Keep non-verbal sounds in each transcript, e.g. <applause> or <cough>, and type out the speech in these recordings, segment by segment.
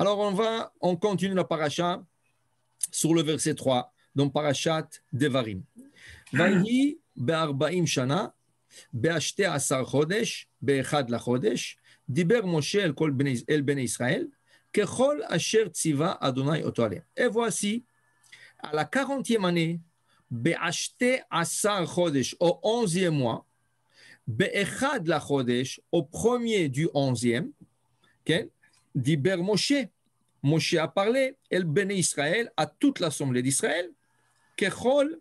Alors on va, on continue la paracha sur le verset 3, donc parachat Devarim. Vayi be'arbaim shana, be'ashte asar chodesh, be'echad la chodesh, diber Moshe el kol bnei Israël, kechol asher tziva Adonai otoale. Et voici, à la 40e année, be'ashte asar chodesh, au 11e mois, be'echad la chodesh, au premier du 11e. Diber Moshe. Moshe a parlé, El béné Israël, à toute l'assemblée d'Israël. Kechol,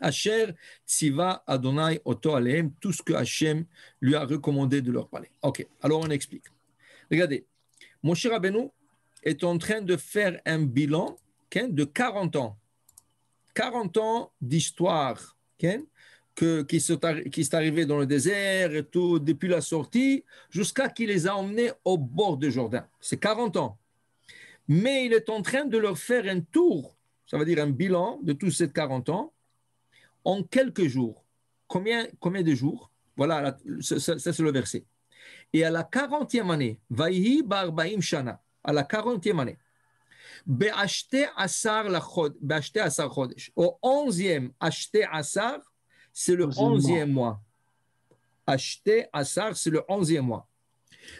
Asher, Tziva, Adonai, Oto, Alehem, tout ce que Hachem lui a recommandé de leur parler. Ok, alors on explique. Regardez, Moshe Rabbeinu est en train de faire un bilan de 40 ans. 40 ans d'histoire que, qui, sont, qui dans le désert et tout, depuis la sortie, jusqu'à qu'il les a emmenés au bord du Jourdain. C'est 40 ans mais il est en train de leur faire un tour, ça veut dire un bilan de tous ces 40 ans, en quelques jours. Combien, combien de jours? Voilà, ça, c'est le verset. Et à la 40e année, Vaihi Barbaim Shana, à la 40e année, Asar Chodesh, au 11e Ashte Asar, c'est le 11e mois. Ashte Asar, c'est le 11e mois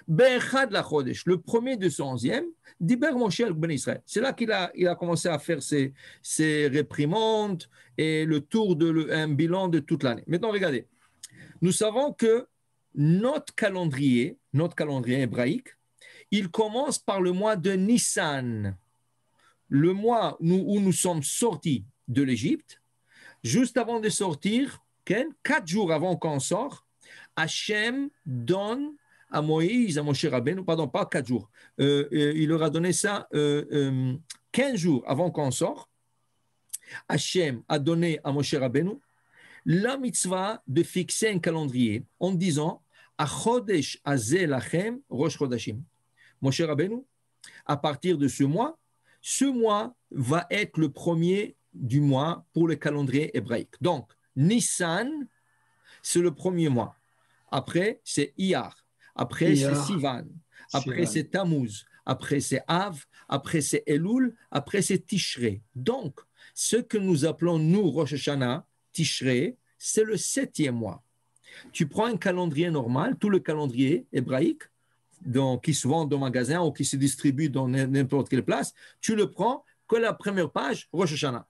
le premier de son onzième, Diber Moshe Ben Israël. C'est là qu'il a, il a commencé à faire ses, ses réprimandes et le tour de un bilan de toute l'année. Maintenant, regardez. Nous savons que notre calendrier, notre calendrier hébraïque, il commence par le mois de Nissan, le mois où nous sommes sortis de l'Égypte. Juste avant de sortir, quatre jours avant qu'on sort, Hachem donne à Moïse, à Moshe Rabbeinu, pardon, pas quatre jours. Euh, euh, il leur a donné ça euh, 15 jours avant qu'on sort. Hachem a donné à Moshe Rabbeinu la mitzvah de fixer un calendrier en disant Achodesh Azel Lachem Rosh Chodashim. Moshe Rabbeinu, à partir de ce mois, ce mois va être le premier du mois pour le calendrier hébraïque. Donc, Nissan, c'est le premier mois. Après, c'est Iyar. Après, c'est Sivan. Après, c'est Tammuz. Après, c'est Av. Après, c'est Elul. Après, c'est Tishré. Donc, ce que nous appelons, nous, Rosh Hashanah, Tishré, c'est le septième mois. Tu prends un calendrier normal, tout le calendrier hébraïque, donc, qui se vend dans magasin ou qui se distribue dans n'importe quelle place, tu le prends que la première page, Rosh Hashanah.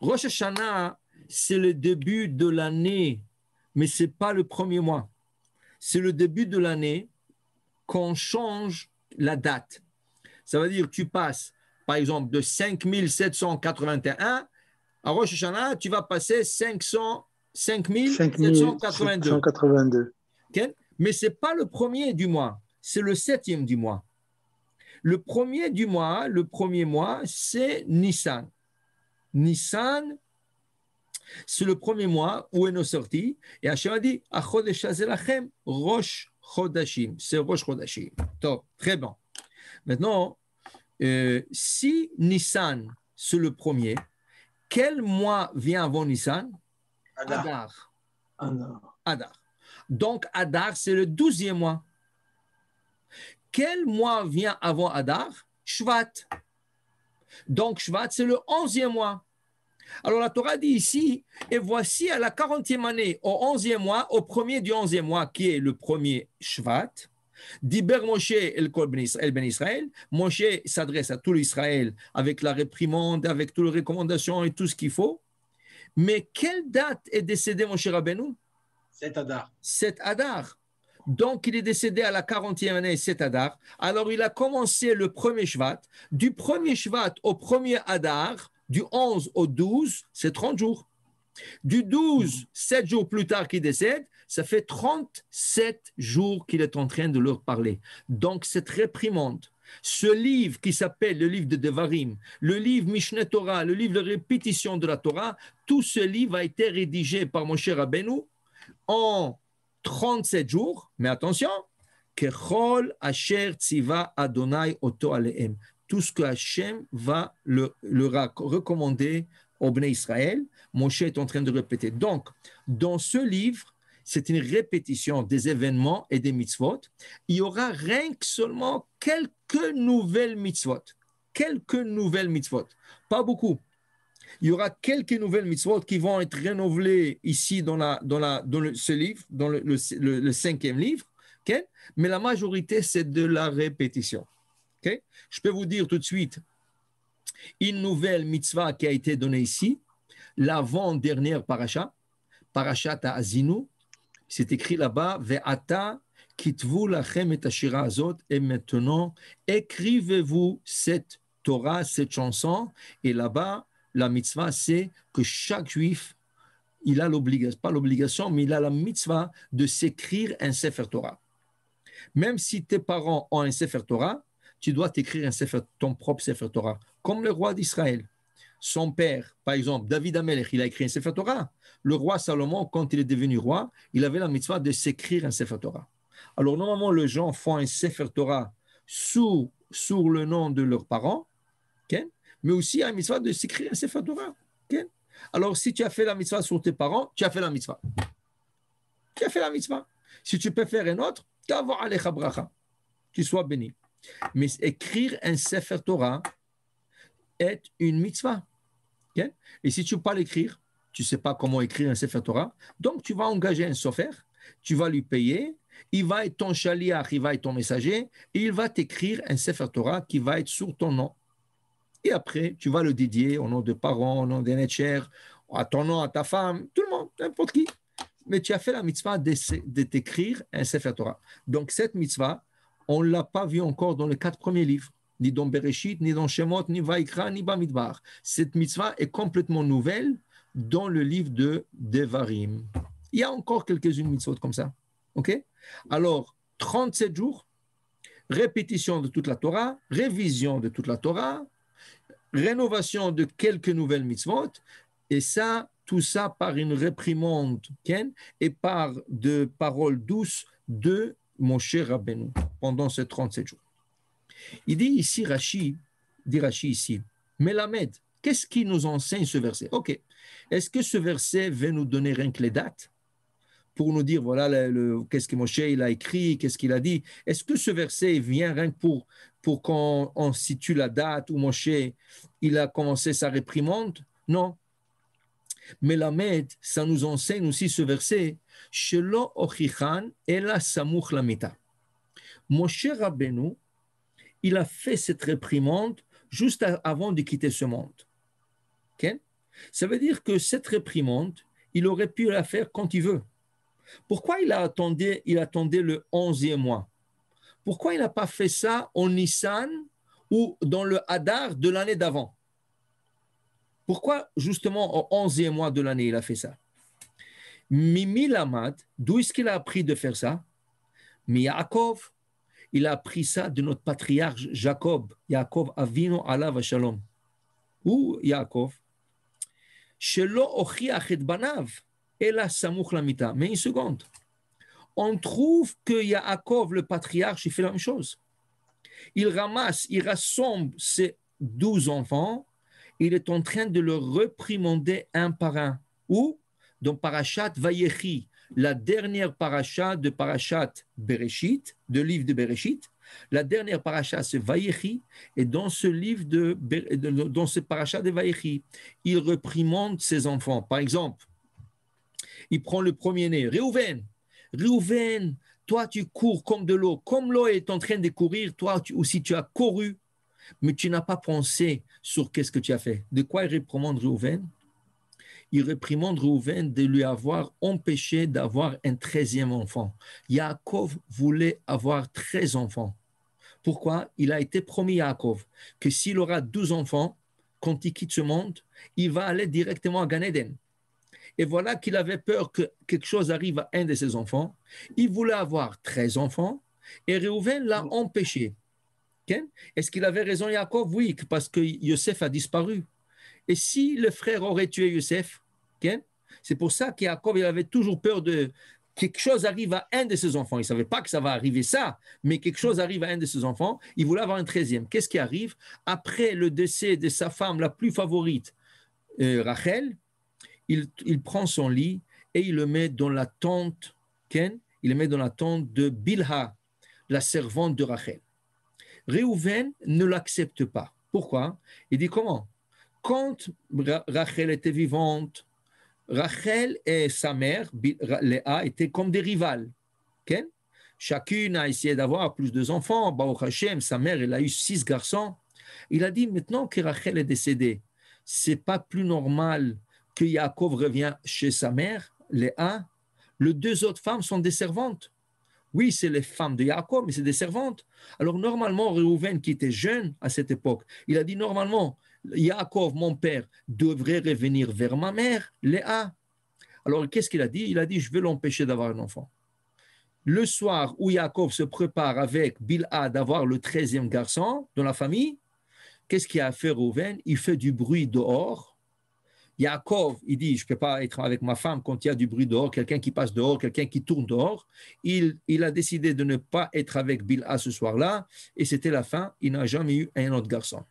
Rosh Hashanah, c'est le début de l'année, mais ce n'est pas le premier mois c'est le début de l'année qu'on change la date. Ça veut dire que tu passes, par exemple, de 5781 à Rosh Hashanah, tu vas passer 500, 5782. Mais ce n'est pas le premier du mois, c'est le septième du mois. Le premier du mois, le premier mois, c'est Nissan. Nissan, c'est le premier mois où est nos sorties. Et Hachem a dit Rosh Chodashim. C'est Rosh Chodashim. très bon. Maintenant, euh, si Nissan, c'est le premier, quel mois vient avant Nissan? Adar. Adar. Adar. Donc, Adar, c'est le douzième mois. Quel mois vient avant Adar? Shvat. Donc, Shvat, c'est le onzième mois. Alors la Torah dit ici, et voici à la 40e année, au 11e mois, au premier du 11e mois, qui est le premier Shvat, Diber Moshe el Ben Israël. Moshe s'adresse à tout l'Israël avec la réprimande, avec toutes les recommandations et tout ce qu'il faut. Mais quelle date est décédé Moshe Rabbeinu? C'est Adar. C'est Adar. Donc, il est décédé à la 40e année, c'est Adar. Alors, il a commencé le premier Shvat. Du premier Shvat au premier Adar, du 11 au 12, c'est 30 jours. Du 12, 7 jours plus tard qu'il décède, ça fait 37 jours qu'il est en train de leur parler. Donc, cette réprimande, ce livre qui s'appelle le livre de Devarim, le livre Mishneh Torah, le livre de répétition de la Torah, tout ce livre a été rédigé par mon cher Abenu en 37 jours. Mais attention, Kechol Asher Tziva Adonai Oto Aleem tout ce que Hachem va leur, recommander au Bnei Israël. Moshe est en train de répéter. Donc, dans ce livre, c'est une répétition des événements et des mitzvot. Il y aura rien que seulement quelques nouvelles mitzvot. Quelques nouvelles mitzvot. Pas beaucoup. Il y aura quelques nouvelles mitzvot qui vont être renouvelées ici dans, la, dans, la, dans ce livre, dans le, le, cinquième livre. Mais la majorité, c'est de la répétition. Je peux vous dire tout de suite une nouvelle mitzvah qui a été donnée ici, l'avant-dernière paracha, parachat à Azinu, c'est écrit là-bas, Ve'ata kitvu lachem et azot, et maintenant écrivez-vous cette Torah, cette chanson, et là-bas, la mitzvah, c'est que chaque juif, il a l'obligation, pas l'obligation, mais il a la mitzvah de s'écrire un Sefer Torah. Même si tes parents ont un Sefer Torah, tu dois t'écrire un ton propre Sefer Torah, comme le roi d'Israël. Son père, par exemple, David Amelech, il a écrit un Sefer Torah. Le roi Salomon, quand il est devenu roi, il avait la mitzvah de s'écrire un Sefer Torah. Alors, normalement, les gens font un Sefer Torah sous, le nom de leurs parents, mais aussi un mitzvah de s'écrire un Sefer Torah. Alors, si tu as fait la mitzvah sur tes parents, tu as fait la mitzvah. Tu as fait la mitzvah. Si tu peux faire un autre, tu sois béni. Mais écrire un Sefer Torah est une mitzvah. Et si tu ne peux pas l'écrire, tu ne sais pas comment écrire un Sefer Torah, donc tu vas engager un sofer, tu vas lui payer, il va être ton chaliach, il va être ton messager, et il va t'écrire un Sefer Torah qui va être sur ton nom. Et après, tu vas le dédier au nom de parents, au nom d'un cher, à ton nom, à ta femme, tout le monde, n'importe qui. Mais tu as fait la mitzvah de, t'écrire un Sefer Torah. Donc cette mitzvah, on ne l'a pas vu encore dans les quatre premiers livres, ni dans Bereshit, ni dans Shemot, ni Vaikra, ni Bamidbar. Cette mitzvah est complètement nouvelle dans le livre de Devarim. Il y a encore quelques-unes mitzvot comme ça. OK? Alors, 37 jours, répétition de toute la Torah, révision de toute la Torah, rénovation de quelques nouvelles mitzvot, et ça, tout ça par une réprimande et par de paroles douces de Moshe Rabbeinu pendant ces 37 jours. Il dit ici, Rashi, dit Rashi ici, Melamed, qu'est-ce qui nous enseigne ce verset? Ok, est-ce que ce verset veut nous donner rien que les dates pour nous dire, voilà, le, qu'est-ce que Moshe il a écrit, qu'est-ce qu'il a dit? Est-ce que ce verset vient rien que pour, pour qu'on situe la date où Moshe il a commencé sa réprimande? Non. Melamed, ça nous enseigne aussi ce verset, Shelo ochichan ela samuch lamita. Moshe Rabbeinu, il a fait cette réprimande juste avant de quitter ce monde. Ça veut dire que cette réprimande, il aurait pu la faire quand il veut. Pourquoi il a attendu, il attendait le 11e mois? Pourquoi il n'a pas fait ça en Nissan ou dans le Hadar de l'année d'avant? Pourquoi justement au 11e mois de l'année il a fait ça? Mimi Lamad, d'où est-ce qu'il a appris de faire ça? Yaakov, il a appris ça de notre patriarche Jacob, Yaakov Avino Alav Shalom. Ou Yaakov. Mais une seconde, on trouve que Yaakov, le patriarche, il fait la même chose. Il ramasse, il rassemble ses douze enfants, il est en train de le reprimander un par un. Ou dans Parashat Vayechi, la dernière paracha de Parashat Bereshit, de livre de Bereshit. La dernière paracha, c'est Vayechi, et dans ce livre de, dans ce paracha de il reprimande ses enfants. Par exemple, il prend le premier-né, Réhouven. Réhouven, toi tu cours comme de l'eau, comme l'eau est en train de courir, toi aussi tu as couru, mais tu n'as pas pensé sur qu'est-ce que tu as fait. De quoi il reprimande Réhouven il réprimande Rouven de lui avoir empêché d'avoir un treizième enfant. Yaakov voulait avoir treize enfants. Pourquoi? Il a été promis, Yaakov, que s'il aura douze enfants, quand il quitte ce monde, il va aller directement à Gan Et voilà qu'il avait peur que quelque chose arrive à un de ses enfants. Il voulait avoir treize enfants et Reuven l'a empêché. Est-ce qu'il avait raison, Yaakov? Oui, parce que Yosef a disparu. Et si le frère aurait tué Youssef, c'est pour ça qu'Yaakov avait toujours peur de quelque chose arrive à un de ses enfants. Il ne savait pas que ça va arriver ça, mais quelque chose arrive à un de ses enfants. Il voulait avoir un treizième. Qu'est-ce qui arrive? Après le décès de sa femme la plus favorite, euh, Rachel, il, il prend son lit et il le met dans la tente Ken, il met dans la tente de Bilha, la servante de Rachel. Réhouven ne l'accepte pas. Pourquoi? Il dit comment? Quand Rachel était vivante, Rachel et sa mère, Léa, étaient comme des rivales. Chacune a essayé d'avoir plus de enfants. Baruch Hashem, sa mère, elle a eu six garçons. Il a dit maintenant que Rachel est décédée, c'est pas plus normal que Yaakov revient chez sa mère, Léa. Les deux autres femmes sont des servantes. Oui, c'est les femmes de Yaakov, mais c'est des servantes. Alors normalement, Reuven, qui était jeune à cette époque, il a dit normalement, Yaakov, mon père, devrait revenir vers ma mère, Léa. Alors qu'est-ce qu'il a dit? Il a dit, je vais l'empêcher d'avoir un enfant. Le soir où Yaakov se prépare avec Bilha d'avoir le treizième garçon dans la famille, qu'est-ce qu'il a fait Reuven Il fait du bruit dehors. Yaakov, il dit, je ne peux pas être avec ma femme quand il y a du bruit dehors, quelqu'un qui passe dehors, quelqu'un qui tourne dehors. Il, il a décidé de ne pas être avec Bilha ce soir-là, et c'était la fin. Il n'a jamais eu un autre garçon.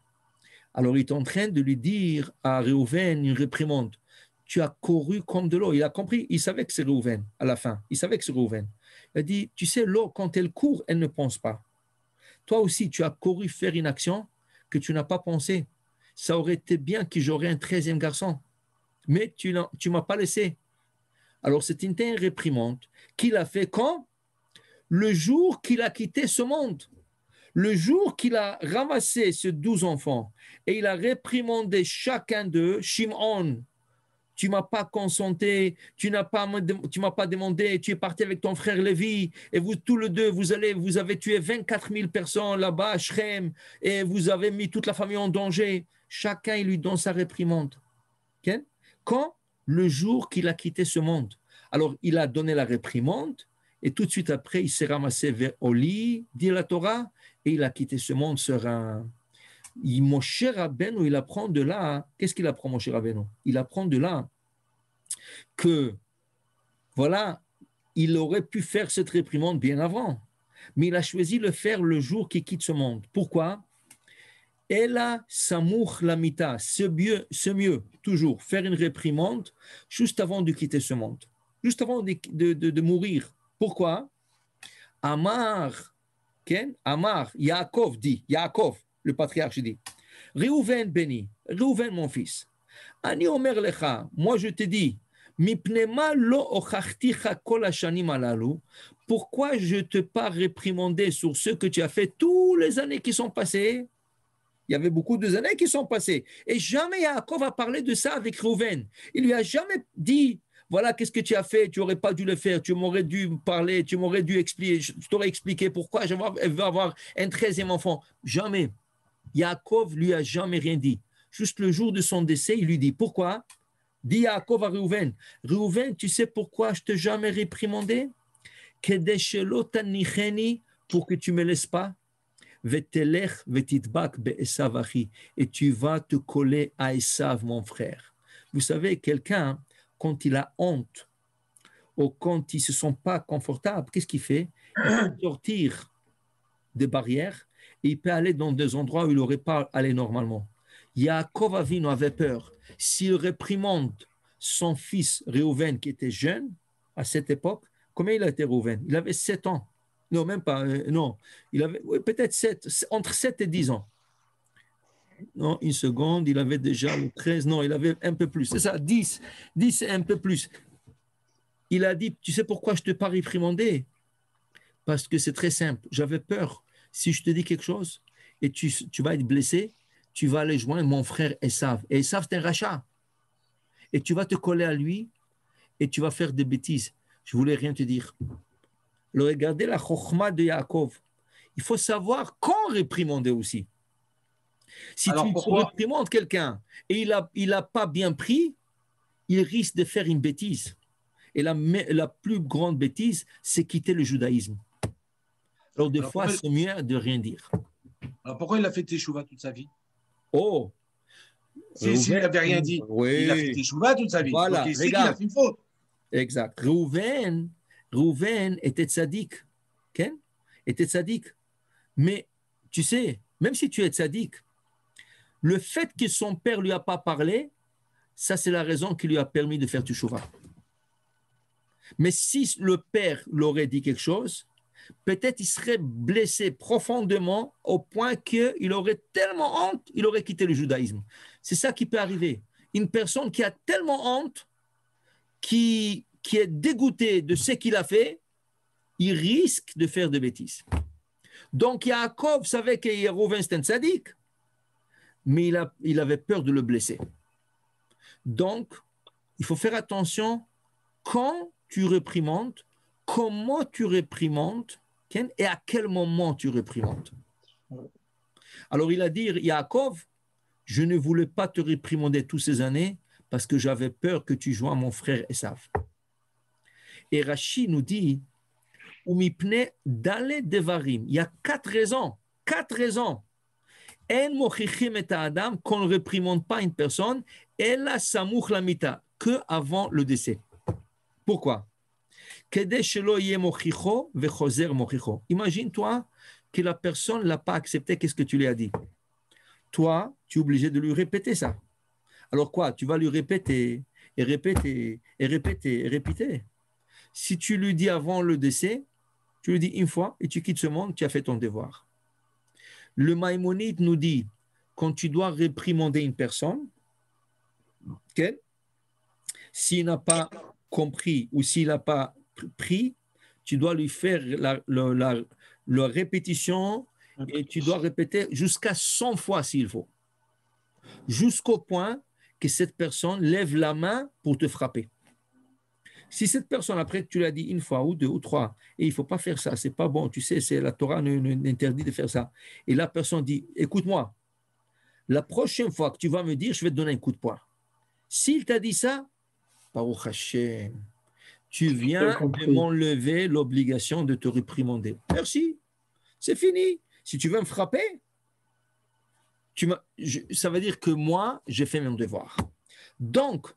Alors il est en train de lui dire à Reuven une réprimande. Tu as couru comme de l'eau. Il a compris, il savait que c'est Reuven à la fin. Il savait que c'est Reuven. Elle dit, tu sais, l'eau, quand elle court, elle ne pense pas. Toi aussi, tu as couru faire une action que tu n'as pas pensé. Ça aurait été bien que j'aurais un treizième garçon. Mais tu ne m'as pas laissé. Alors, c'est une réprimande qu'il a fait quand? Le jour qu'il a quitté ce monde. Le jour qu'il a ramassé ces douze enfants et il a réprimandé chacun d'eux, Shimon, tu m'as pas consenté, tu n'as pas, m'as pas demandé, tu es parti avec ton frère Lévi, et vous tous les deux, vous allez, vous avez tué 24 000 personnes là-bas à Shrem, et vous avez mis toute la famille en danger. Chacun il lui donne sa réprimande. Quand? Le jour qu'il a quitté ce monde, alors il a donné la réprimande, et tout de suite après, il s'est ramassé vers au lit, dit la Torah, et il a quitté ce monde sur un, Moshe Rabbeinu, il apprend de là, qu'est-ce qu'il apprend Moshe Rabbeinu? Il apprend de là que, voilà, il aurait pu faire cette réprimande bien avant, mais il a choisi de le faire le jour qu'il quitte ce monde. Pourquoi? Ella Samour Lamita, c'est mieux, mieux, toujours, faire une réprimande juste avant de quitter ce monde, juste avant de, mourir. Pourquoi? Amar, Ken, Amar, Yaakov dit, Yaakov, le patriarche dit, Réhouven béni, Réhouven mon fils, Ani Omer Lecha, moi je te dis, pourquoi je te pas réprimandé sur ce que tu as fait tous les années qui sont passées? Il y avait beaucoup de années qui sont passées. Et jamais Yaakov a parlé de ça avec Réhouven. Il lui a jamais dit voilà, qu'est-ce que tu as fait? Tu n'aurais pas dû le faire. Tu m'aurais dû parler. Tu m'aurais dû expliquer. Je t'aurais expliqué pourquoi je veux avoir un treizième enfant. Jamais. Yaakov lui a jamais rien dit. Juste le jour de son décès, il lui dit pourquoi? Dit Yaakov à Reuven Reuven, tu sais pourquoi je t'ai jamais réprimandé? Pour que tu me laisses pas et tu vas te coller à Esav, mon frère. Vous savez, quelqu'un, quand il a honte ou quand il ne se sent pas confortable, qu'est-ce qu'il fait? Il peut <clears throat> sortir des barrières il peut aller dans des endroits où il n'aurait pas allé normalement. Yaakov Avinu avait peur. S'il réprimande son fils Réhouven, qui était jeune à cette époque, combien il a été Réhouven? Il avait 7 ans. Non, même pas. Euh, non, il avait peut-être 7, entre 7 et 10 ans. Non, une seconde, il avait déjà 13, non, il avait un peu plus. C'est ça, 10, 10 et un peu plus. Il a dit, tu sais pourquoi je ne t'ai pas réprimandé Parce que c'est très simple, j'avais peur si je te dis quelque chose et tu, vas être blessé, tu vas aller joindre mon frère Esav. Et Esav, c'est un rachat. Et tu vas te coller à lui et tu vas faire des bêtises. Je voulais rien te dire. Le regardez la chokhma de Yaakov. Il faut savoir quand réprimander aussi. Si tu réprimandes quelqu'un et il n'a il a pas bien pris, il risque de faire une bêtise. Et la, la plus grande bêtise, c'est quitter le judaïsme. Alors, des fois, c'est mieux de rien dire. Alors, pourquoi il a fait Teshuvah toute sa vie? Oh S'il n'avait rien dit, il a fait Teshuvah toute sa vie. Voilà, Donc, il sait qu'il a fait une faute. Exact. Rouven, Rouven était sadique. Ken était sadique. Mais tu sais, même si tu es sadique, le fait que son père lui a pas parlé, ça c'est la raison qui lui a permis de faire Teshuvah. Mais si le père l'aurait dit quelque chose, peut-être il serait blessé profondément au point qu'il aurait tellement honte, il aurait quitté le judaïsme. C'est ça qui peut arriver. Une personne qui a tellement honte, qui, qui est dégoûté de ce qu'il a fait, il risque de faire des bêtises. Donc Yaakov savait que Yerouven c'était un sadique, mais il, a, avait peur de le blesser. Donc, il faut faire attention quand tu réprimandes, comment tu réprimandes et à quel moment tu réprimandes. Alors il a dit, Yaakov, je ne voulais pas te réprimander toutes ces années parce que j'avais peur que tu joins mon frère Esav. Et Rachid nous dit, d'aller devarim. Il y a quatre raisons. Quatre raisons. Adam qu'on ne réprimande pas une personne, elle a samouch lamita, que avant le décès. Pourquoi? Imagine-toi que la personne ne l'a pas accepté, qu'est-ce que tu lui as dit? Toi, tu es obligé de lui répéter ça. Alors quoi Tu vas lui répéter, et répéter, et répéter, et répéter. Si tu lui dis avant le décès, tu lui dis une fois et tu quittes ce monde, tu as fait ton devoir. Le Maïmonide nous dit, quand tu dois réprimander une personne, s'il n'a pas compris ou s'il n'a pas pris, tu dois lui faire la, la, répétition et tu dois répéter jusqu'à 100 fois s'il faut. Jusqu'au point que cette personne lève la main pour te frapper. Si cette personne, après, tu l'as dit une fois ou deux ou trois, et il faut pas faire ça, c'est pas bon, tu sais, c'est la Torah n'interdit de faire ça. Et la personne dit, écoute-moi, la prochaine fois que tu vas me dire, je vais te donner un coup de poing. S'il t'a dit ça, Baruch Hashem, tu viens de m'enlever l'obligation de te réprimander. Merci, c'est fini. Si tu veux me frapper, tu ça veut dire que moi, j'ai fait mon devoir. Donc,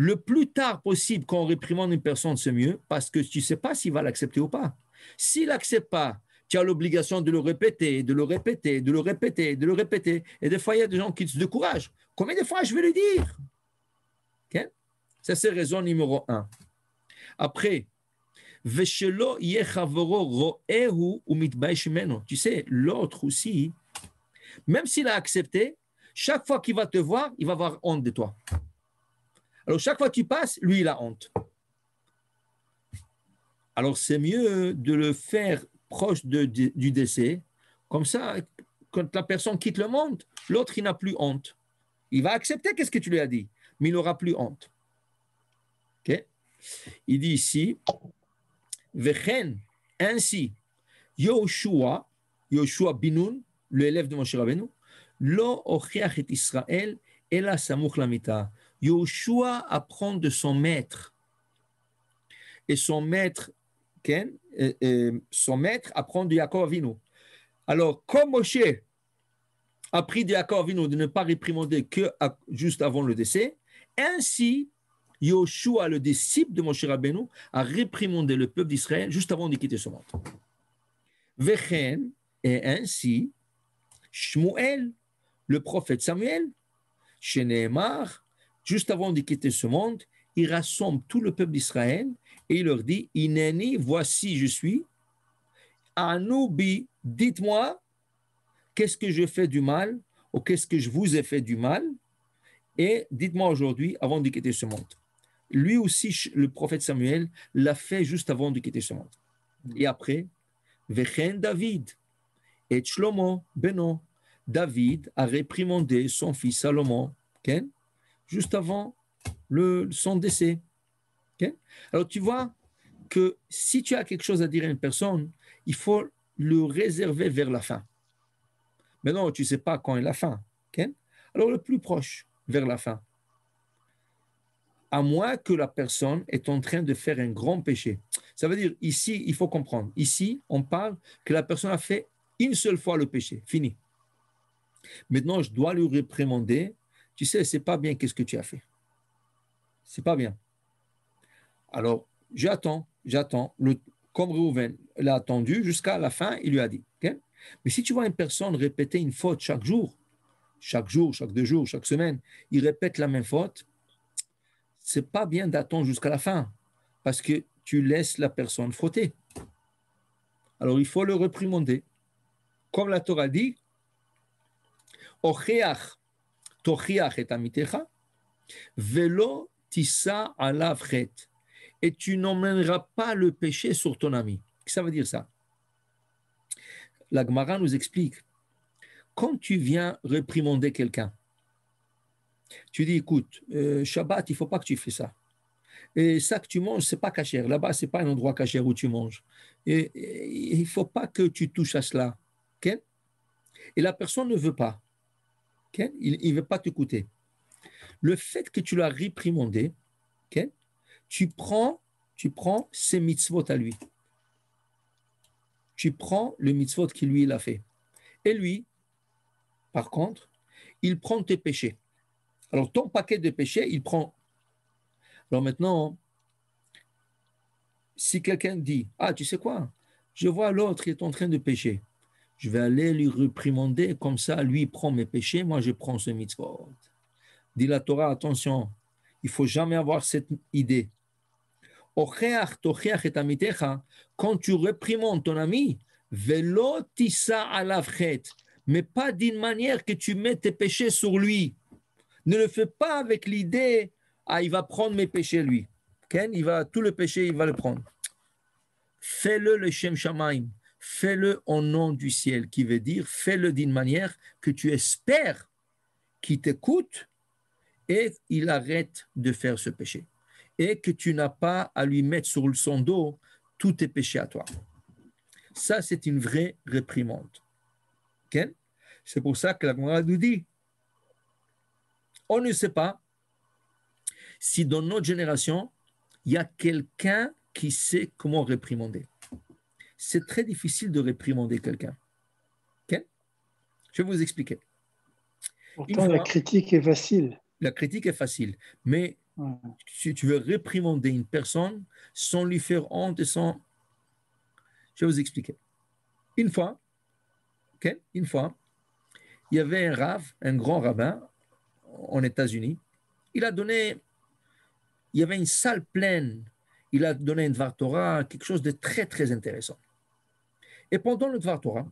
le plus tard possible qu'on réprimande une personne, c'est mieux, parce que tu ne sais pas s'il va l'accepter ou pas. S'il n'accepte pas, tu as l'obligation de le répéter, de le répéter, de le répéter, de le répéter. Et des fois, il y a des gens qui se découragent. Combien de fois je vais le dire? Ça, c'est raison numéro un. Après, tu sais, l'autre aussi, même s'il a accepté, chaque fois qu'il va te voir, il va avoir honte de toi. Alors, chaque fois que tu passes, lui, il a honte. Alors, c'est mieux de le faire proche du décès. Comme ça, quand la personne quitte le monde, l'autre, il n'a plus honte. Il va accepter qu'est-ce que tu lui as dit, mais il n'aura plus honte. Il dit ici, Vechen, ainsi, Yoshua, Yoshua Binoun, l'élève de Moshe Rabbeinu, lo ochiach et Israël, ela lamita. Yoshua apprend de son maître. Et son maître, euh, euh, apprend de Yaakov. Alors, comme Moshe a appris de Yaakov Avinu de ne pas réprimander que juste avant le décès, ainsi Yoshua, le disciple de Moshe Rabbeinu, a réprimandé le peuple d'Israël juste avant de quitter ce monde. Vechen, et ainsi, Shmuel, le prophète Samuel, Sheneemar, juste avant de quitter ce monde, il rassemble tout le peuple d'Israël et il leur dit Ineni, voici je suis. Anoubi, dites-moi, qu'est-ce que je fais du mal ou qu'est-ce que je vous ai fait du mal? Et dites-moi aujourd'hui, avant de quitter ce monde. Lui aussi, le prophète Samuel, l'a fait juste avant de quitter ce monde. Et après, Vechen David et Shlomo Beno. David a réprimandé son fils Salomon. Juste avant son décès. Alors tu vois que si tu as quelque chose à dire à une personne, il faut le réserver vers la fin. Mais non, tu ne sais pas quand est la fin. Alors le plus proche, vers la fin. À moins que la personne est en train de faire un grand péché. Ça veut dire, ici, il faut comprendre. Ici, on parle que la personne a fait une seule fois le péché. Fini. Maintenant, je dois lui réprimander tu sais, c'est pas bien qu'est-ce que tu as fait. C'est pas bien. Alors, j'attends, j'attends. Comme Reuven l'a attendu jusqu'à la fin, il lui a dit. Mais si tu vois une personne répéter une faute chaque jour, chaque jour, chaque deux jours, chaque semaine, il répète la même faute, c'est pas bien d'attendre jusqu'à la fin. parce que tu laisses la personne frotter. Alors il faut le réprimander. Comme la Torah dit, velo tissa et tu n'emmèneras pas le péché sur ton ami. Qu'est-ce que ça veut dire ça? La Gemara nous explique, quand tu viens réprimander quelqu'un, tu dis, écoute, euh, Shabbat, il ne faut pas que tu fais ça. Et ça que tu manges, c'est pas cachère. Là-bas, c'est pas un endroit cachère où tu manges. Et, il faut pas que tu touches à cela. Et la personne ne veut pas. Il ne veut pas t'écouter. Le fait que tu l'as réprimandé, tu prends, tu prends ses mitzvot à lui. Tu prends le mitzvot qui lui il a fait. Et lui, par contre, il prend tes péchés. Alors ton paquet de péchés, il prend alors maintenant, si quelqu'un dit, ah, tu sais quoi, je vois l'autre qui est en train de pécher, je vais aller lui réprimander, comme ça, lui prend mes péchés, moi je prends ce mitzvot. Dit la Torah, attention, il faut jamais avoir cette idée. Quand tu réprimandes ton ami, mais pas d'une manière que tu mets tes péchés sur lui. Ne le fais pas avec l'idée ah, il va prendre mes péchés, lui. Il va, tout le péché, il va le prendre. Fais-le le Shem Shamaim. Fais-le au nom du ciel, qui veut dire fais-le d'une manière que tu espères qu'il t'écoute et il arrête de faire ce péché. Et que tu n'as pas à lui mettre sur son dos tous tes péchés à toi. Ça, c'est une vraie réprimande. C'est pour ça que la Gemara nous dit on ne sait pas si dans notre génération, il y a quelqu'un qui sait comment réprimander. C'est très difficile de réprimander quelqu'un. Je vais vous expliquer. Pourtant, la critique est facile. La critique est facile, mais si tu veux réprimander une personne sans lui faire honte et sans... Je vais vous expliquer. Une fois, une fois, il y avait un rave, un grand rabbin en États-Unis. Il a donné il y avait une salle pleine. Il a donné un Dvar Torah, quelque chose de très, très intéressant. Et pendant le Dvar Torah,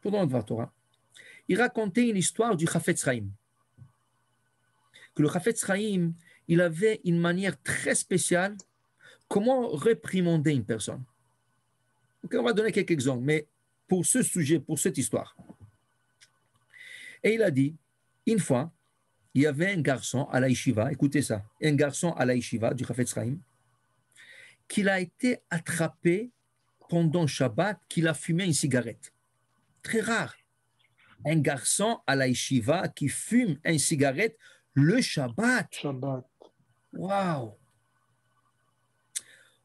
pendant le Dvar Torah, il racontait une histoire du Chafetz Chaim. Que le Chafetz Chaim, il avait une manière très spéciale comment réprimander une personne. on va donner quelques exemples, mais pour ce sujet, pour cette histoire. Et il a dit, une fois, il y avait un garçon à la écoutez ça, un garçon à la du Chafetz Chaim, qu'il a été attrapé pendant Shabbat, qu'il a fumé une cigarette. Très rare. Un garçon à la qui fume une cigarette le Shabbat. Shabbat. Waouh!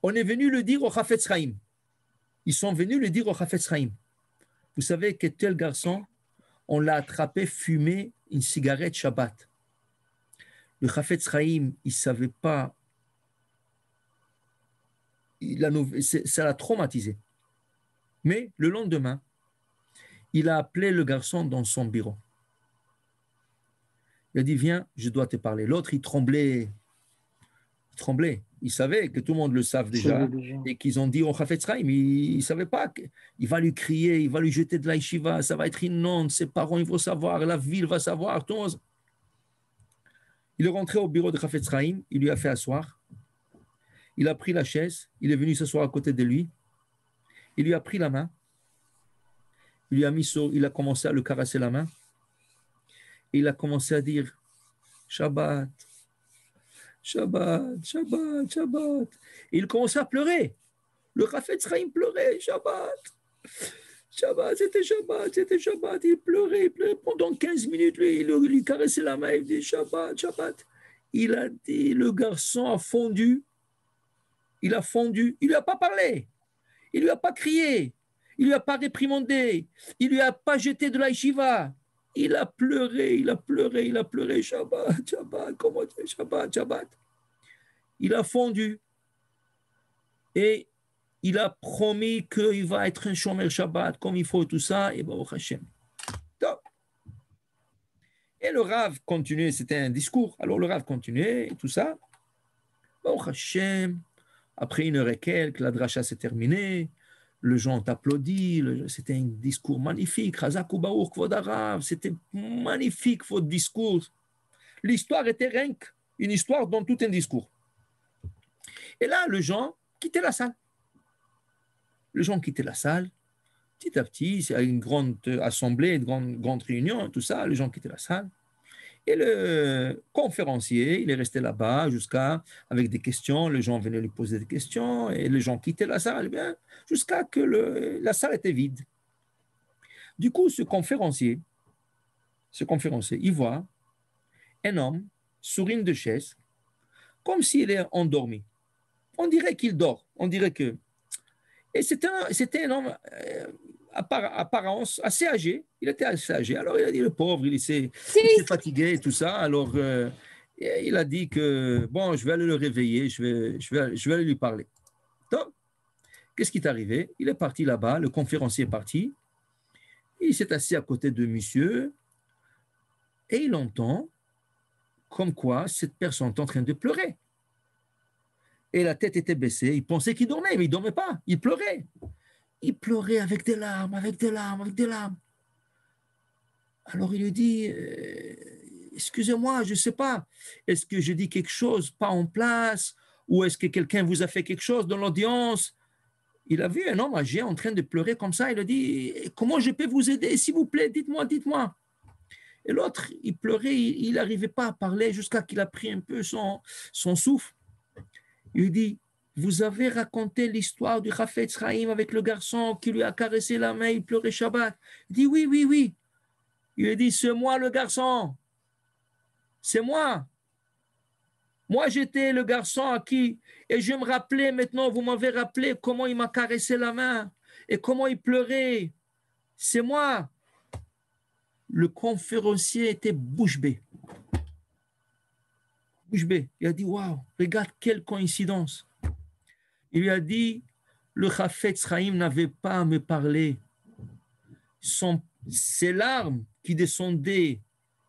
On est venu le dire au Chafetz Chaim. Ils sont venus le dire au Chafetz Chaim. Vous savez que tel garçon, on l'a attrapé fumé une cigarette Shabbat. Le Chafetz Chaim, il ne savait pas. Il ça l'a traumatisé. Mais le lendemain, il a appelé le garçon dans son bureau. Il a dit Viens, je dois te parler. L'autre, il tremblait. Il tremblait. Il savait que tout le monde le savait déjà, et qu'ils ont dit au Chafetz Chaim, il ne savait pas qu'il va lui crier, il va lui jeter de la ça va être une onde, ses parents, ils vont savoir, la ville va savoir, tout le monde. Il est rentré au bureau de Chafetz Chaim, il lui a fait asseoir. Il a pris la chaise, il est venu s'asseoir à côté de lui. Il lui a pris la main. Il lui a mis sur, il a commencé à le caresser la main. Et il a commencé à dire Shabbat, Shabbat, Shabbat, Shabbat. Et il commençait à pleurer. Le Chafetz Chaim pleurait, Shabbat. Shabbat, c'était Shabbat, c'était Shabbat. Il pleurait, il pleurait pendant 15 minutes. Lui, il lui caressait la main, il dit Shabbat, Shabbat. Il a dit, le garçon a fondu. Il a fondu. Il lui a pas parlé. Il lui a pas crié. Il lui a pas réprimandé. Il lui a pas jeté de la yeshiva. Il a pleuré, il a pleuré, il a pleuré. Shabbat, Shabbat, comment tu Shabbat, Shabbat. Il a fondu. Et il a promis qu'il va être un Shomer Shabbat comme il faut, tout ça, et Baruch Hashem. Et le Rav continuait, c'était un discours, alors le Rav continuait, tout ça. Baruch Hashem, Après une heure et quelques, la dracha s'est terminée. Le gens applaudi. C'était un discours magnifique. C'était magnifique votre discours. L'histoire était rien une histoire dans tout un discours. Et là, le gens quittaient la salle. Le gens quittaient la salle. Petit à petit, c'est une grande assemblée, une grande, grande réunion, tout ça. Les gens quittaient la salle. Et le conférencier, il est resté là-bas jusqu'à, avec des questions, les gens venaient lui poser des questions et les gens quittaient la salle, bien, jusqu'à que la salle était vide. Du coup, ce conférencier, ce conférencier, il voit un homme sur une de chaise, comme s'il est endormi. On dirait qu'il dort, on dirait que. Et c'était un, un homme euh, apparence assez âgé. Il était assez âgé. Alors il a dit le pauvre, il s'est, fatigué et tout ça. Alors euh, il a dit que bon, je vais aller le réveiller, je vais, je vais, je vais aller lui parler. Donc, qu'est-ce qui est arrivé? Il est parti là-bas, le conférencier est parti. Il s'est assis à côté de monsieur et il entend comme quoi cette personne est en train de pleurer. Et la tête était baissée. Il pensait qu'il dormait, mais il ne dormait pas. Il pleurait il pleurait avec des larmes, avec des larmes, avec des larmes. Alors il lui dit, euh, excusez-moi, je ne sais pas, est-ce que je dis quelque chose pas en place ou est-ce que quelqu'un vous a fait quelque chose dans l'audience? Il a vu un homme âgé en train de pleurer comme ça, il a dit, comment je peux vous aider, s'il vous plaît, dites-moi, dites-moi. Et l'autre, il pleurait, il n'arrivait pas à parler jusqu'à qu'il a pris un peu son, son souffle. Il lui dit, vous avez raconté l'histoire du Rafetz Chaim avec le garçon qui lui a caressé la main, il pleurait Shabbat. Il dit oui, oui, oui. Il lui dit c'est moi le garçon. C'est moi. Moi, j'étais le garçon à qui, et je me rappelais maintenant, vous m'avez rappelé comment il m'a caressé la main et comment il pleurait. C'est moi. Le conférencier était bouche bée. Bouche bée. Il a dit Waouh, regarde quelle coïncidence. Il lui a dit, le Chafetz Chaim n'avait pas à me parler. Son, ses larmes qui descendaient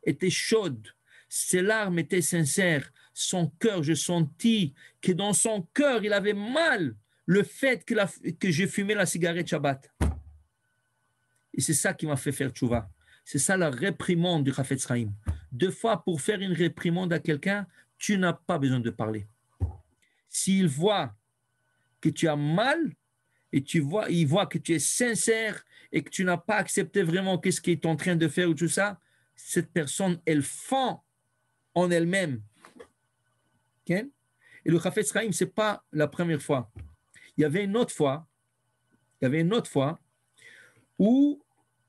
étaient chaudes, ses larmes étaient sincères. Son cœur, je sentis que dans son cœur, il avait mal le fait que, que j'ai fumé la cigarette Shabbat. Et c'est ça qui m'a fait faire tchouva. C'est ça la réprimande du Chafetz Chaim. Deux fois, pour faire une réprimande à quelqu'un, tu n'as pas besoin de parler. S'il voit que tu as mal et tu vois, il voit que tu es sincère et que tu n'as pas accepté vraiment qu'est-ce qu'il est en train de faire ou tout ça, cette personne, elle fend en elle-même. Et le Chafetz Chaim, ce n'est pas la première fois. Il y avait une autre fois, il y avait une autre fois où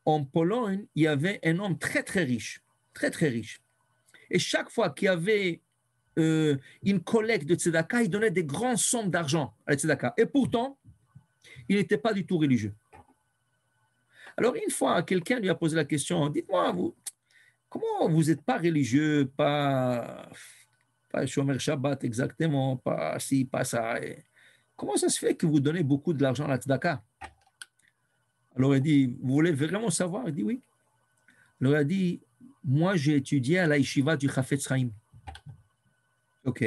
en Pologne, il y avait un homme très très riche, très très riche. Et chaque fois qu'il y avait euh, une collecte de tzedaka, il donnait des grandes sommes d'argent à la tzedaka. Et pourtant, il n'était pas du tout religieux. Alors, une fois, quelqu'un lui a posé la question, dites-moi, vous, comment vous n'êtes pas religieux, pas, pas Shomer Shabbat exactement, pas ci, pas ça Comment ça se fait que vous donnez beaucoup de l'argent à la tzedaka Alors, il dit, vous voulez vraiment savoir? Il dit oui. Alors, il a dit, moi, j'ai étudié à la yeshiva du Chafetz Chaim. OK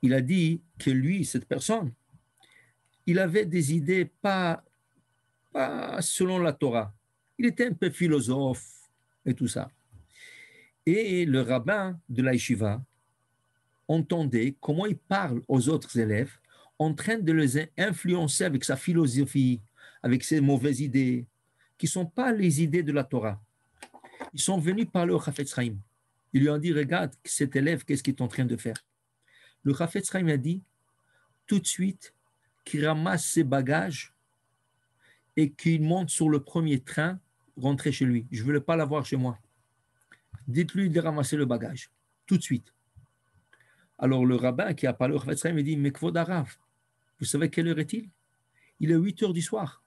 Il a dit que lui, cette personne, il avait des idées pas, pas selon la Torah. Il était un peu philosophe et tout ça. Et le rabbin de la entendait comment il parle aux autres élèves en train de les influencer avec sa philosophie, avec ses mauvaises idées, qui ne sont pas les idées de la Torah. Ils sont venus parler au Chafetz. Ils lui ont dit, regarde cet élève, qu'est-ce qu'il est en train de faire Le Chafetz Chaim a dit, tout de suite, qu'il ramasse ses bagages et qu'il monte sur le premier train, rentrer chez lui. Je ne veux pas l'avoir chez moi. Dites-lui de ramasser le bagage, tout de suite. Alors le rabbin qui a parlé au Chafetz Chaim, dit, mais Arav, vous savez quelle heure est-il? Il est 8 heures du soir.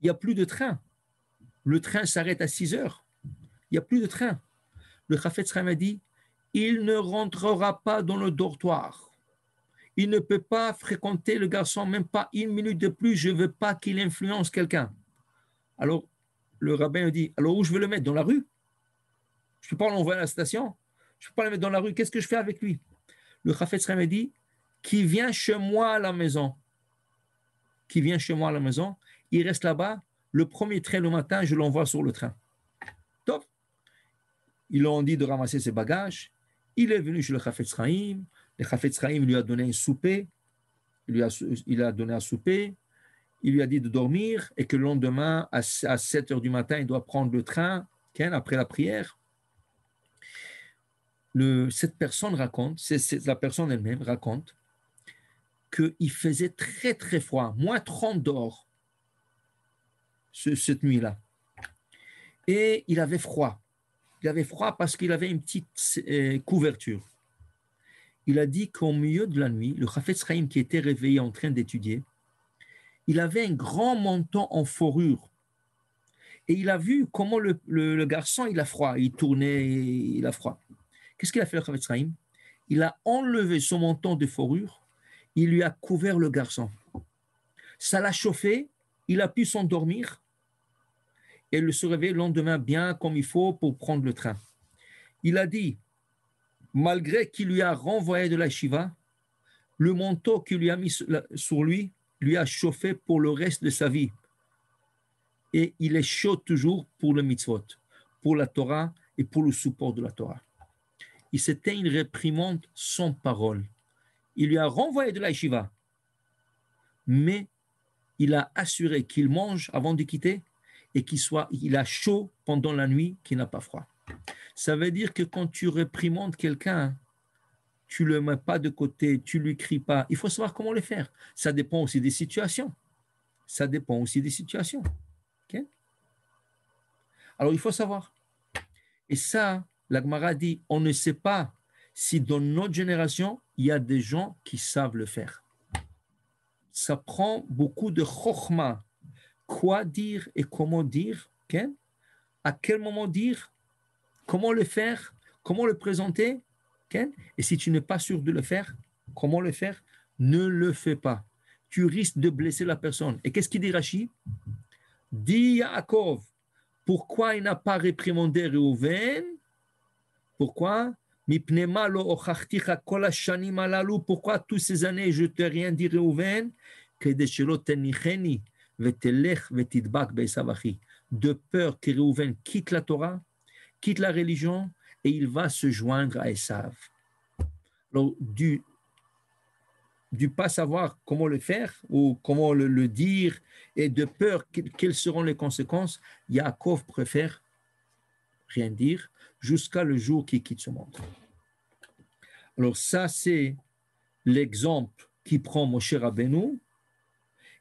Il n'y a plus de train. Le train s'arrête à 6 heures. Il n'y a plus de train le Chafetz Chaim a dit il ne rentrera pas dans le dortoir. Il ne peut pas fréquenter le garçon, même pas une minute de plus. Je ne veux pas qu'il influence quelqu'un. Alors, le rabbin dit alors où je veux le mettre? Dans la rue? Je ne peux pas l'envoyer à la station? Je ne peux pas le mettre dans la rue. Qu'est-ce que je fais avec lui? Le Chafetz Chaim a dit qui vient chez moi à la maison, qui vient chez moi à la maison, il reste là-bas, le premier train le matin, je l'envoie sur le train. Top. Ils lui ont dit de ramasser ses bagages. Il est venu chez le Chafetz Chaim. Le Chafetz Chaim lui a donné un souper. Il lui a, donné un souper. Il lui a dit de dormir et que le lendemain, à, 7 heures du matin, il doit prendre le train après la prière. Cette personne raconte, c'est, la personne elle-même raconte qu'il faisait très très froid, moins 30 d'or cette nuit-là. Et il avait froid. Il avait froid parce qu'il avait une petite euh, couverture. Il a dit qu'au milieu de la nuit, le Chafetz Chaim qui était réveillé en train d'étudier, il avait un grand manteau en fourrure. Et il a vu comment le, garçon, il a froid, il tournait, il a froid. Qu'est-ce qu'il a fait le Chafetz Chaim? Il a enlevé son manteau de fourrure, il lui a couvert le garçon. Ça l'a chauffé, il a pu s'endormir et le se réveiller le lendemain bien comme il faut pour prendre le train. Il a dit, malgré qu'il lui a renvoyé de la Shiva, le manteau qu'il lui a mis sur lui lui a chauffé pour le reste de sa vie. Et il est chaud toujours pour le mitzvot, pour la Torah et pour le support de la Torah. Il s'était une réprimande sans parole. Il lui a renvoyé de la Shiva, mais il a assuré qu'il mange avant de quitter et qu'il soit, il a chaud pendant la nuit, qu'il n'a pas froid. Ça veut dire que quand tu réprimandes quelqu'un, tu le mets pas de côté, tu lui cries pas. Il faut savoir comment le faire. Ça dépend aussi des situations. Ça dépend aussi des situations. Alors il faut savoir. Et ça, l'Agmara dit, on ne sait pas si dans notre génération, il y a des gens qui savent le faire. Ça prend beaucoup de chokhmah quoi dire et comment dire, à quel moment dire, comment le faire, comment le présenter, et si tu n'es pas sûr de le faire, comment le faire, ne le fais pas. Tu risques de blesser la personne. Et qu'est-ce qu'il dit Rashi Dit Yaakov, pourquoi il n'a pas réprimandé Reuven? Pourquoi? Pourquoi toutes ces années je ne t'ai rien dit, Reuven? De peur que Réhouven quitte la Torah, quitte la religion et il va se joindre à Esav. Alors, du, du pas savoir comment le faire ou comment le, dire et de peur quelles seront les conséquences, Yaakov préfère rien dire jusqu'à le jour qu'il quitte ce monde. Alors ça, c'est l'exemple qui prend Moshe Rabbeinu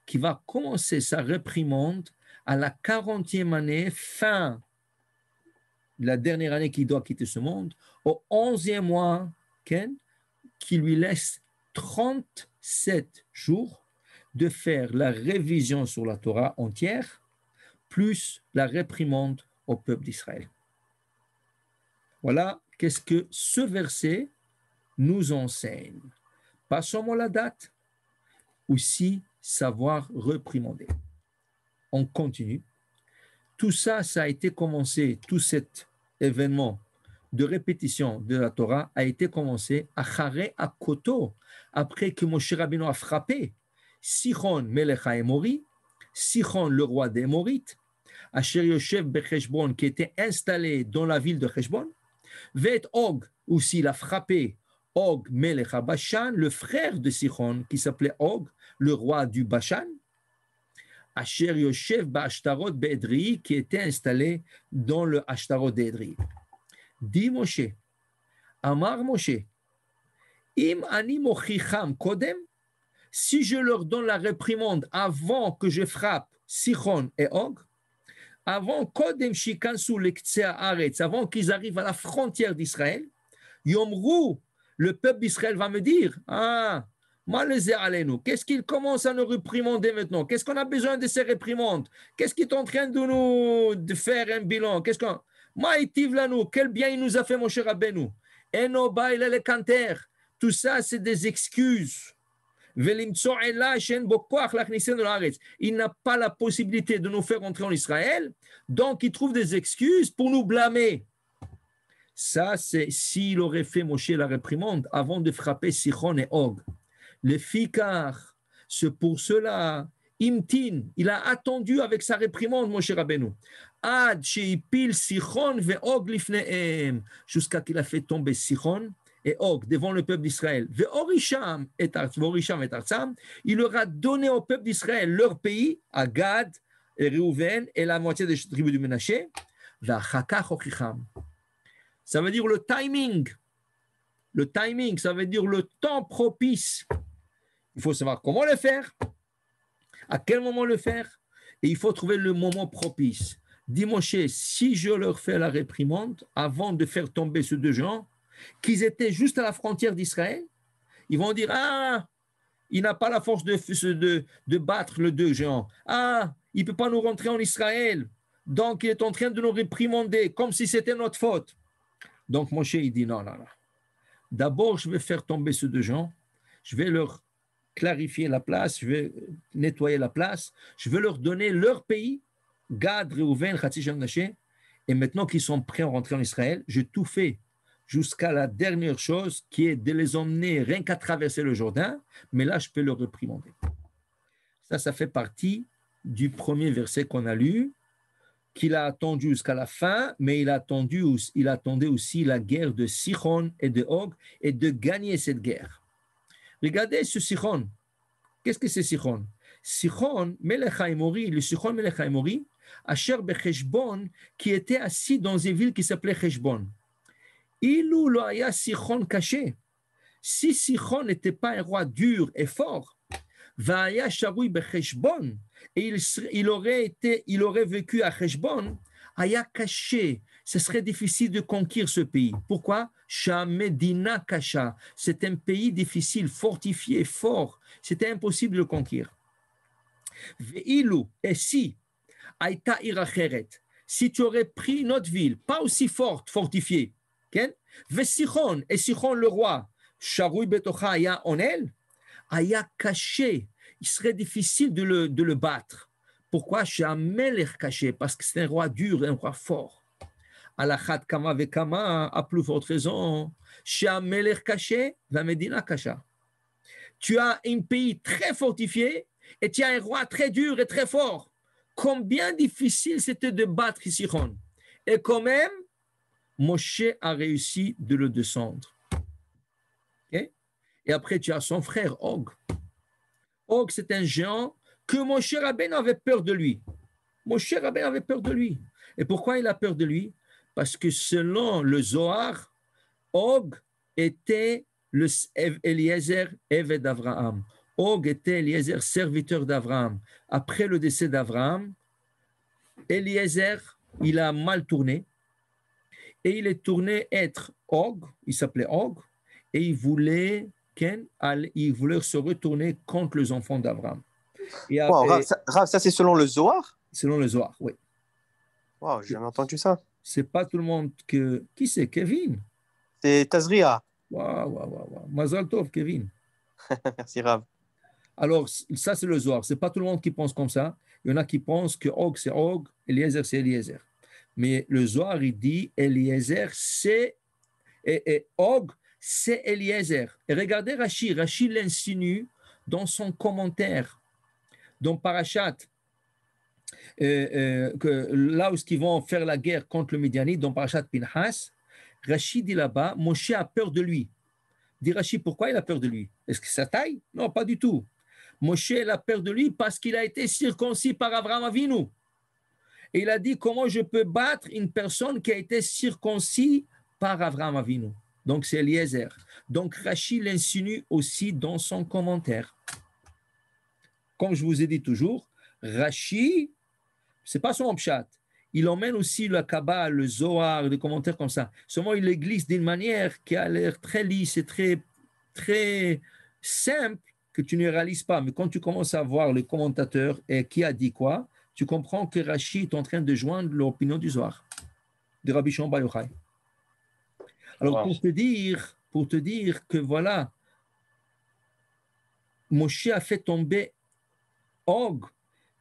qui va commencer sa réprimande à la 40e année, fin de la dernière année qu'il doit quitter ce monde, au 11e mois, qui lui laisse 37 jours de faire la révision sur la Torah entière, plus la réprimande au peuple d'Israël. Voilà qu'est-ce que ce verset nous enseigne. Pas seulement la date, aussi savoir reprimander. On continue. Tout ça, ça a été commencé, tout cet événement de répétition de la Torah a été commencé à Chare à Koto, après que Moshe Rabbeinu a frappé Sichon Melech Mori, Sichon le roi des Morites, Asher Yoshev Becheshbon qui était installé dans la ville de Cheshbon, Vet Og aussi il a frappé Og Melech Bashan, le frère de Sichon qui s'appelait Og, le roi du Bashan, Asher Yoshev Bashtarot Bedri, qui était installé dans le Ashtarot d'Edri. Dit Moshe, Amar Moshe, Im ani mochicham kodem, si je leur donne la réprimande avant que je frappe Sichon et Og, avant kodem shikansu aretz, avant qu'ils arrivent à la frontière d'Israël, Yomru, le peuple d'Israël va me dire, ah, Qu'est-ce qu'il commence à nous réprimander maintenant? Qu'est-ce qu'on a besoin de ces réprimandes? Qu'est-ce qu'il est en train de nous faire un bilan? Qu'est-ce qu'on Quel bien il nous a fait, mon cher Abenu Tout ça, c'est des excuses. Il n'a pas la possibilité de nous faire entrer en Israël, donc il trouve des excuses pour nous blâmer. Ça, c'est s'il aurait fait Moshe la réprimande avant de frapper Sichon et Og. Le fikar, c'est pour cela, imtin, il a attendu avec sa réprimande, mon cher Rabbeinu. Ad sheipil sichon ve'og lifneem, jusqu'à qu'il a fait tomber Sichon et Og devant le peuple d'Israël. Et il leur a donné au peuple d'Israël leur pays, à Gad et et la moitié des tribus du Ménaché. Ça veut dire le timing. Le timing, ça veut dire le temps propice. Il faut savoir comment le faire, à quel moment le faire, et il faut trouver le moment propice. Dis Moshe, si je leur fais la réprimande avant de faire tomber ces deux gens, qu'ils étaient juste à la frontière d'Israël, ils vont dire Ah, il n'a pas la force de, de, de battre les deux gens. Ah, il ne peut pas nous rentrer en Israël. Donc, il est en train de nous réprimander comme si c'était notre faute. Donc, Moshe, il dit non, non, non. D'abord, je vais faire tomber ces deux gens. Je vais leur clarifier la place. Je vais nettoyer la place. Je vais leur donner leur pays. Gad, Reuven, Khatzisham Naché. Et maintenant qu'ils sont prêts à rentrer en Israël, j'ai tout fait jusqu'à la dernière chose qui est de les emmener rien qu'à traverser le Jourdain. Mais là, je peux leur réprimander. Ça, ça fait partie du premier verset qu'on a lu qu'il a attendu jusqu'à la fin, mais il, a attendu, il attendait aussi la guerre de Sichon et de Og et de gagner cette guerre. Regardez ce Sichon. Qu'est-ce que c'est Sichon? Sichon, Melech le Sichon Melech Haimori, Asher Becheshbon, qui était assis dans une ville qui s'appelait Cheshbon. Ilou lo haya Sichon caché? Si Sichon n'était pas un roi dur et fort, Vaya Sharoui Becheshbon, et il, aurait été, il aurait vécu à Heshbon, Aya caché, ce serait difficile de conquérir ce pays. Pourquoi? Kasha, c'est un pays difficile, fortifié, fort. C'était impossible de le conquérir. Veilu, et si, Aïta Iracheret, si tu aurais pris notre ville, pas aussi forte, fortifiée, Vesichon, et Sichon le roi, Sharoui Betocha en elle, Aya caché, il serait difficile de le, battre. Pourquoi? L'air caché Parce que c'est un roi dur, un roi fort. Kama vekama, à plus forte raison, la Medina cacha. Tu as un pays très fortifié et tu as un roi très dur et très fort. Combien difficile c'était de battre Siron. Et quand même, Moshe a réussi de le descendre. Et après, tu as son frère Og. Og, c'est un géant que mon cher Rabbein avait peur de lui. Mon cher Rabbein avait peur de lui. Et pourquoi il a peur de lui? Parce que selon le Zohar, Og était le Eliezer, Eved d'Abraham. Og était Eliezer, serviteur d'Abraham. Après le décès d'Abraham, Eliezer, il a mal tourné. Et il est tourné être Og, il s'appelait Og, et il voulait il voulait se retourner contre les enfants d'Abraham. ça, c'est selon le Zohar? Selon le Zohar, oui. Wow, j'ai jamais entendu ça. C'est pas tout le monde que. Qui c'est Kevin? C'est Tazria. Waouh, waouh, waouh. Mazal Tov, Kevin. <laughs> Merci, Rav. Alors, ça, c'est le Zohar. C'est pas tout le monde qui pense comme ça. Il y en a qui pensent que Og, c'est Og, Eliezer, c'est Eliezer. Mais le Zohar, il dit Eliezer, c'est. Et, et Og, c'est Eliezer. Et regardez Rachid, Rachid l'insinue dans son commentaire, dans Parachat, euh, euh, là où ils vont faire la guerre contre le Midianite, dans Parachat Pinhas, Rachid dit là-bas, Moshe a peur de lui. Dit Rachid, pourquoi il a peur de lui? Est-ce que sa taille? Non, pas du tout. Moshe a peur de lui parce qu'il a été circoncis par Abraham Avinu. Il a dit, comment je peux battre une personne qui a été circoncis par Abraham Avinu? Donc, c'est Eliezer. Donc, Rachid l'insinue aussi dans son commentaire. Comme je vous ai dit toujours, Rachid, c'est pas son pshat. Il emmène aussi le Kabbal, le Zohar, les commentaires comme ça. Seulement, il les glisse d'une manière qui a l'air très lisse et très, très simple que tu ne réalises pas. Mais quand tu commences à voir le commentateur et qui a dit quoi, tu comprends que Rachid est en train de joindre l'opinion du Zohar, de Rabbi Shimon Yochai. Alors, pour te dire, pour te dire que voilà, Moshe a fait tomber Og,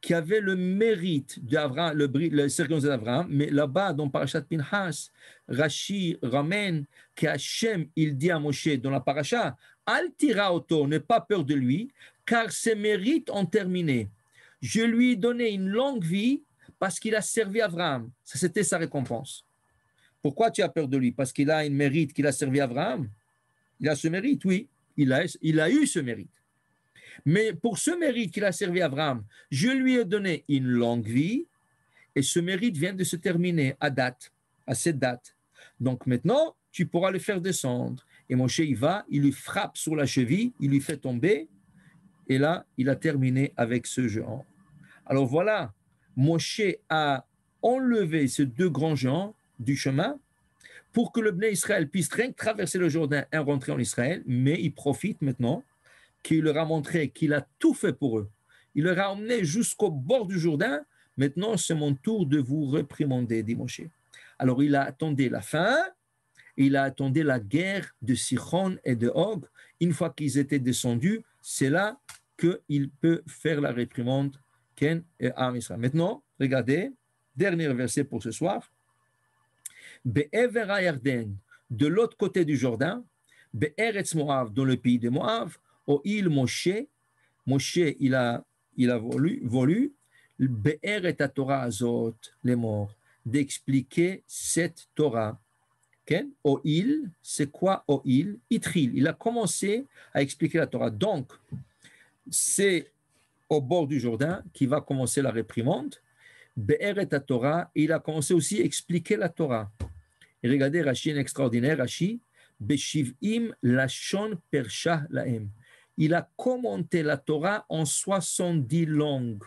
qui avait le mérite d'Abraham, le, le d'Abraham, mais là-bas, dans Parashat Pinhas, Rashi ramène qu'Hachem, il dit à Moshe dans la paracha, Altira auto, n'aie pas peur de lui, car ses mérites ont terminé. Je lui ai donné une longue vie parce qu'il a servi Abraham. Ça, c'était sa récompense. Pourquoi tu as peur de lui? Parce qu'il a une mérite qu'il a servi Abraham Il a ce mérite, oui. Il a, il a eu ce mérite. Mais pour ce mérite qu'il a servi Abraham, je lui ai donné une longue vie et ce mérite vient de se terminer à date, à cette date. Donc maintenant, tu pourras le faire descendre. Et Moshe, il va, il lui frappe sur la cheville, il lui fait tomber, et là, il a terminé avec ce géant. Alors voilà, Moshe a enlevé ces deux grands géants du chemin pour que le Bnei Israël puisse traverser le Jourdain et rentrer en Israël, mais il profite maintenant qu'il leur a montré qu'il a tout fait pour eux. Il leur a emmené jusqu'au bord du Jourdain. Maintenant, c'est mon tour de vous réprimander, dit Moshe. Alors, il a attendu la fin, il a attendu la guerre de Sichon et de Og. Une fois qu'ils étaient descendus, c'est là qu'il peut faire la réprimande Ken et. Maintenant, regardez, dernier verset pour ce soir. de l'autre côté du Jourdain, Be'eretz Moab, dans le pays de Moab, au il Moshe, Moshe, il a, il a voulu, voulu Be'er et Torah Azot, les morts, d'expliquer cette Torah. Okay? Au c'est quoi au il? Itril. Il a commencé à expliquer la Torah. Donc, c'est au bord du Jourdain qui va commencer la réprimande. Be'er et Torah, il a commencé aussi à expliquer la Torah. Regardez Rashi, extraordinaire Rashi, Beshivim Lashon Persha Laem il a commenté la Torah en 70 langues.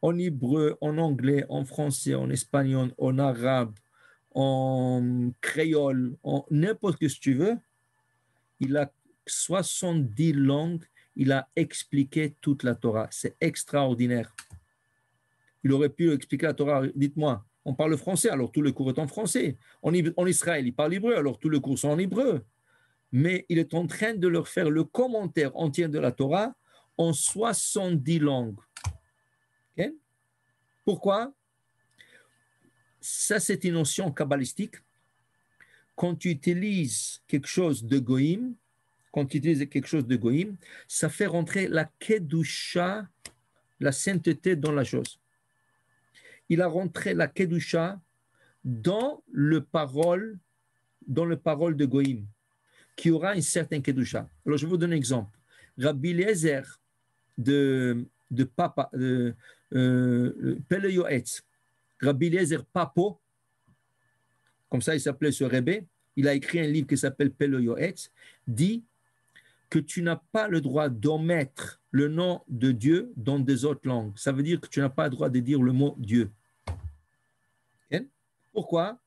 En hébreu, en anglais, en français, en espagnol, en arabe, en créole, en n'importe ce que tu veux. Il a 70 langues. Il a expliqué toute la Torah. C'est extraordinaire. Il aurait pu expliquer la Torah. Dites-moi, on parle français, alors tout le cours est en français. En, en Israël, il parle hébreu, alors tout le cours sont en hébreu mais il est en train de leur faire le commentaire entier de la Torah en 70 langues. Pourquoi? Ça, c'est une notion kabbalistique. Quand tu utilises quelque chose de goïm, quand tu utilises quelque chose de goïm, ça fait rentrer la kedusha, la sainteté dans la chose. Il a rentré la kedusha dans le dans le parole de goïm qui aura une certaine Kedusha. Alors, je vais vous donner un exemple. Rabbi Eliezer de, de Papa, de euh, Yoetz, Rabbi Eliezer Papo, comme ça il s'appelait ce Rebbe, il a écrit un livre qui s'appelle Pele Yoetz, dit que tu n'as pas le droit d'omettre le nom de Dieu dans des autres langues. Ça veut dire que tu n'as pas le droit de dire le mot Dieu. Pourquoi?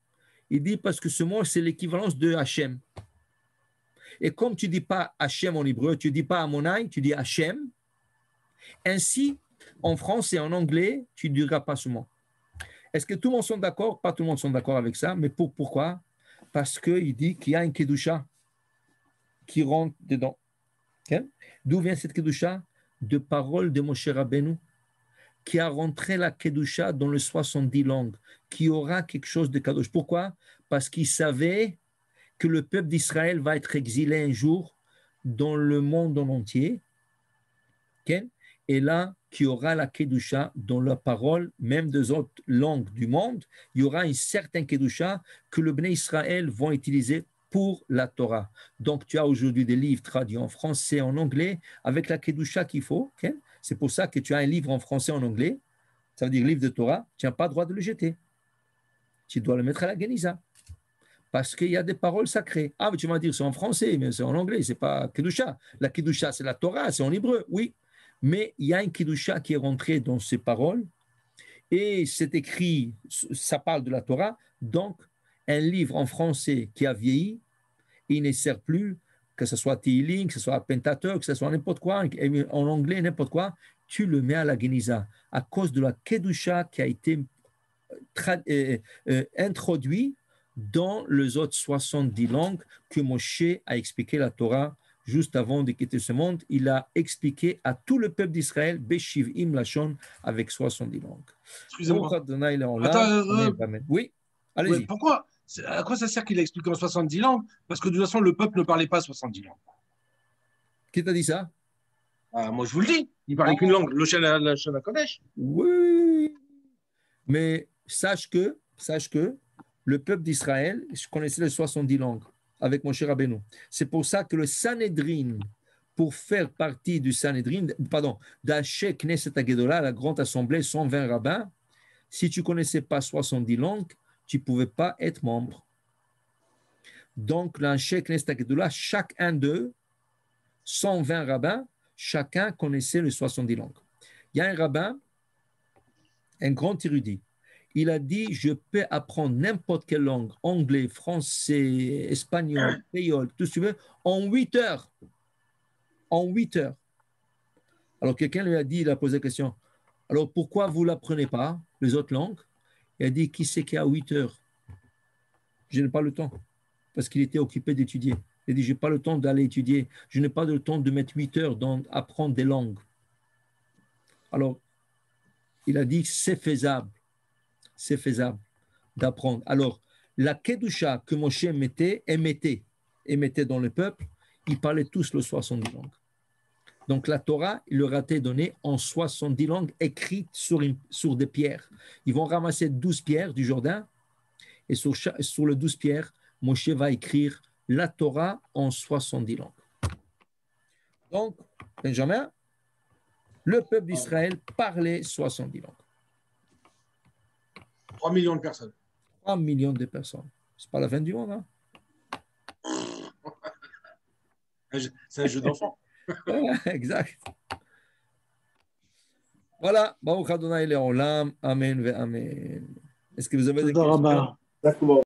Il dit parce que ce mot, c'est l'équivalence de Hachem. Et comme tu dis pas Hachem en hébreu, tu dis pas Amonai, tu dis Hachem. Ainsi, en français et en anglais, tu ne diras pas ce mot. Est-ce que tout le monde sont d'accord? Pas tout le monde sont d'accord avec ça, mais pour, pourquoi? Parce qu'il dit qu'il y a un Kedusha qui rentre dedans. D'où vient cette Kedusha? De paroles de Moshe Rabbeinu, qui a rentré la Kedusha dans les 70 langues, qui aura quelque chose de Kadosh. Pourquoi? Parce qu'il savait que le peuple d'Israël va être exilé un jour dans le monde en entier. Et là, qu'il y aura la Kedusha dans la parole, même des autres langues du monde, il y aura une certaine Kedusha que le Bnei Israël vont utiliser pour la Torah. Donc, tu as aujourd'hui des livres traduits en français, en anglais, avec la Kedusha qu'il faut. C'est pour ça que tu as un livre en français, en anglais, ça veut dire livre de Torah, tu n'as pas le droit de le jeter. Tu dois le mettre à la Geniza parce qu'il y a des paroles sacrées. Ah, mais tu vas dire c'est en français, mais c'est en anglais, c'est pas Kedusha. La Kedusha, c'est la Torah, c'est en hébreu, oui. Mais il y a une Kedusha qui est rentrée dans ces paroles, et c'est écrit, ça parle de la Torah, donc un livre en français qui a vieilli, il ne sert plus, que ce soit Tiling, que ce soit Pentateuch, que ce soit n'importe quoi, en anglais, n'importe quoi, tu le mets à la Geniza, à cause de la Kedusha qui a été euh, euh, euh, introduit dans les autres 70 langues que Moshe a expliqué la Torah juste avant de quitter ce monde, il a expliqué à tout le peuple d'Israël, Beshiv Im Lachon, avec 70 langues. Excusez-moi. Euh, oui, allez-y. pourquoi? À quoi ça sert qu'il a expliqué en 70 langues? Parce que de toute façon, le peuple ne parlait pas 70 langues. Qui t'a dit ça? Ah, Moi, je vous le dis. Il parlait qu'une langue, le Shana Kodesh. Oui. Mais sache que, sache que le peuple d'Israël je connaissais les 70 langues avec mon cher Rabbeinu. C'est pour ça que le Sanhedrin, pour faire partie du Sanhedrin, pardon, d'Aché Knesset Agedola, la grande assemblée, 120 rabbins, si tu connaissais pas 70 langues, tu pouvais pas être membre. Donc, l'Aché Knesset Agedola, chacun d'eux, 120 rabbins, chacun connaissait les 70 langues. Il y a un rabbin, un grand érudit, il a dit Je peux apprendre n'importe quelle langue, anglais, français, espagnol, créole, tout ce que tu veux, en 8 heures. En 8 heures. Alors quelqu'un lui a dit, il a posé la question Alors pourquoi vous ne l'apprenez pas, les autres langues? Il a dit Qui c'est qui a 8 heures? Je n'ai pas le temps. Parce qu'il était occupé d'étudier. Il a dit Je n'ai pas le temps d'aller étudier. Je n'ai pas le temps de mettre 8 heures dans apprendre des langues. Alors, il a dit C'est faisable c'est faisable d'apprendre. Alors, la Kedusha que Moshe mettait, émettait, émettait dans le peuple, ils parlaient tous le 70 langues. Donc la Torah, il leur a été donnée en 70 langues écrites sur, des pierres. Ils vont ramasser 12 pierres du Jourdain et sur, sur le 12 pierres, Moshe va écrire la Torah en 70 langues. Donc, Benjamin, le peuple d'Israël parlait 70 langues. 3 millions de personnes. 3 millions de personnes. C'est pas la fin du monde, hein <laughs> C'est un jeu d'enfant. <laughs> exact. Voilà. Baruch Adonai Leolam. Amen Amen. Est-ce que vous avez des questions?